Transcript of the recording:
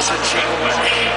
this achievement.